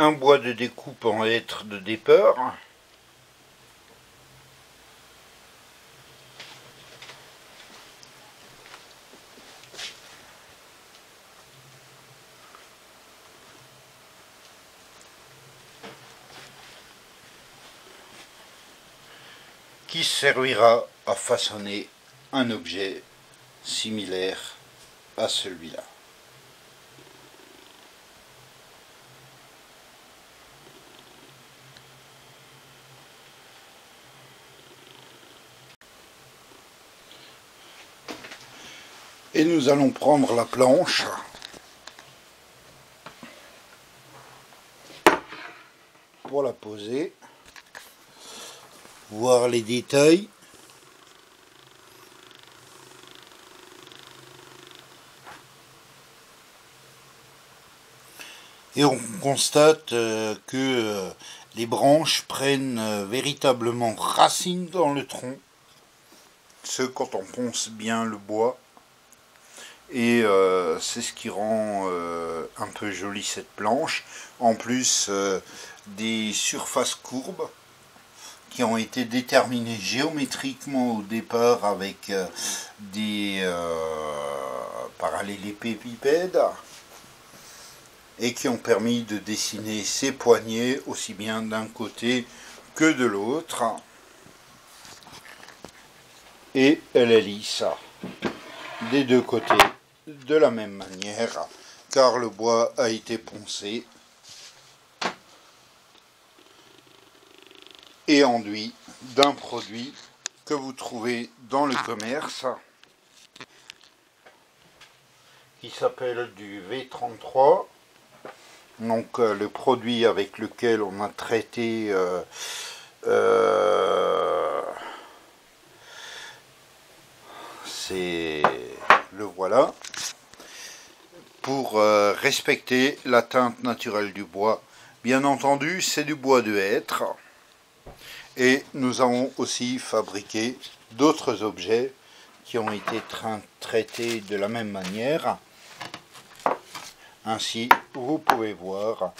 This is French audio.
un bois de découpe en hêtre de dépeur. qui servira à façonner un objet similaire à celui-là? Et nous allons prendre la planche pour la poser, voir les détails. Et on constate euh, que euh, les branches prennent euh, véritablement racine dans le tronc. Ce quand on ponce bien le bois. Et c'est ce qui rend un peu jolie cette planche. En plus des surfaces courbes qui ont été déterminées géométriquement au départ avec des parallélépipèdes et qui ont permis de dessiner ces poignées aussi bien d'un côté que de l'autre. Et elle est lisse des deux côtés de la même manière car le bois a été poncé et enduit d'un produit que vous trouvez dans le commerce qui s'appelle du V33 donc euh, le produit avec lequel on a traité euh, euh, c'est le voilà pour respecter la teinte naturelle du bois. Bien entendu c'est du bois de hêtre. Et nous avons aussi fabriqué d'autres objets qui ont été traités de la même manière. Ainsi, vous pouvez voir